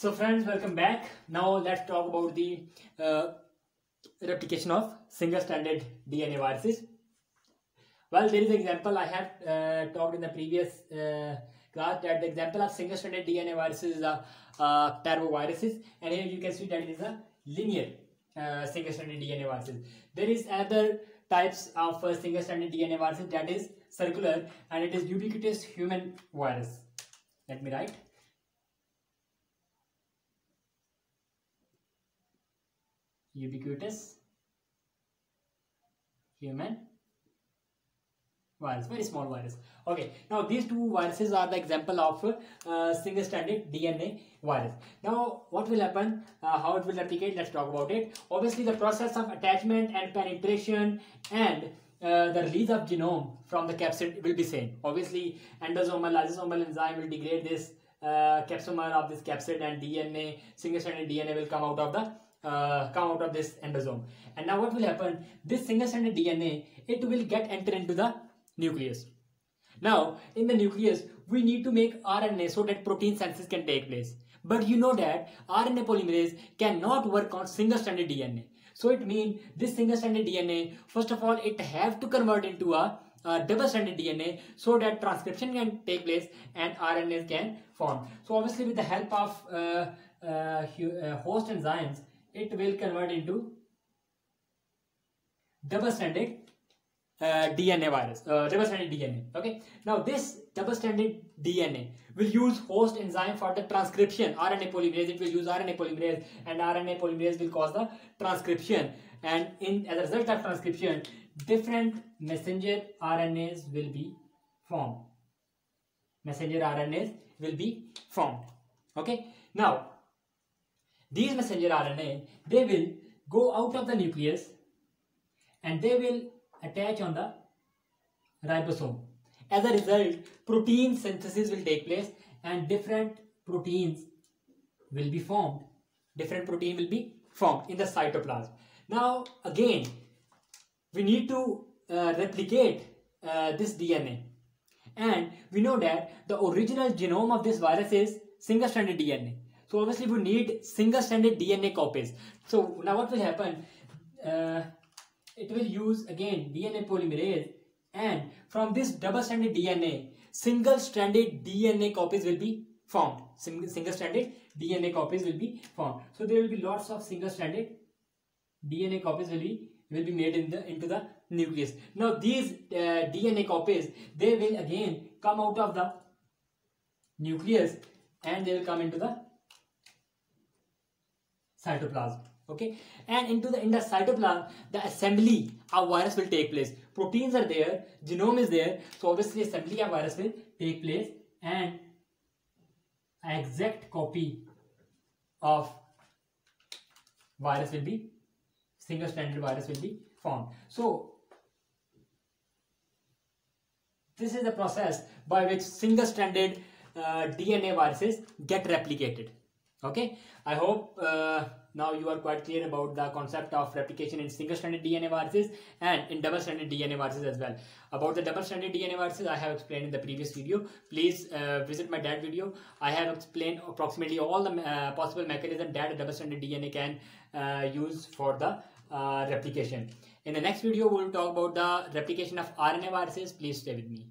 So friends, welcome back. Now let's talk about the uh, replication of single-stranded DNA viruses. Well, there is an example I have uh, talked in the previous uh, class that the example of single-stranded DNA viruses is a uh, parvoviruses and here you can see that it is a linear uh, single-stranded DNA viruses. There is other types of uh, single-stranded DNA viruses that is circular and it is ubiquitous human virus. Let me write. Ubiquitous human virus very small virus okay now these two viruses are the example of uh, single stranded dna virus. Now what will happen? Uh, how it will replicate? Let's talk about it. Obviously the process of attachment and penetration and uh, the release of genome from the capsid will be same. Obviously endosomal lysosomal enzyme will degrade this uh, capsomer of this capsid and dna single stranded dna will come out of the uh, come out of this endosome and now what will happen this single stranded dna it will get enter into the nucleus. Now, in the nucleus, we need to make RNA so that protein synthesis can take place. But you know that RNA polymerase cannot work on single-stranded DNA. So it means this single-stranded DNA, first of all, it have to convert into a, a double-stranded DNA so that transcription can take place and RNAs can form. So obviously with the help of uh, uh, uh host enzymes, it will convert into double-stranded uh, DNA virus, uh, double-stranded DNA. Okay. Now this double-stranded DNA will use host enzyme for the transcription. RNA polymerase it will use RNA polymerase, and RNA polymerase will cause the transcription. And in as a result of transcription, different messenger RNAs will be formed. Messenger RNAs will be formed. Okay. Now these messenger RNA they will go out of the nucleus and they will attach on the ribosome. As a result, protein synthesis will take place and different proteins will be formed. Different protein will be formed in the cytoplasm. Now, again, we need to uh, replicate uh, this DNA. And we know that the original genome of this virus is single-stranded DNA. So obviously we need single-stranded DNA copies. So now what will happen? Uh, it will use again DNA polymerase and from this double-stranded DNA, single-stranded DNA copies will be formed. Single-stranded DNA copies will be formed. So there will be lots of single-stranded DNA copies will be will be made in the into the nucleus. Now these uh, DNA copies they will again come out of the nucleus and they will come into the cytoplasm okay? And into the in the cytoplasm the assembly of virus will take place. Proteins are there genome is there so obviously assembly of virus will take place and exact copy of virus will be single stranded virus will be formed. So this is the process by which single stranded uh, DNA viruses get replicated okay i hope uh, now you are quite clear about the concept of replication in single-stranded DNA viruses and in double-stranded DNA viruses as well. About the double-stranded DNA viruses, I have explained in the previous video. Please uh, visit my that video. I have explained approximately all the uh, possible mechanism that a double-stranded DNA can uh, use for the uh, replication. In the next video, we will talk about the replication of RNA viruses. Please stay with me.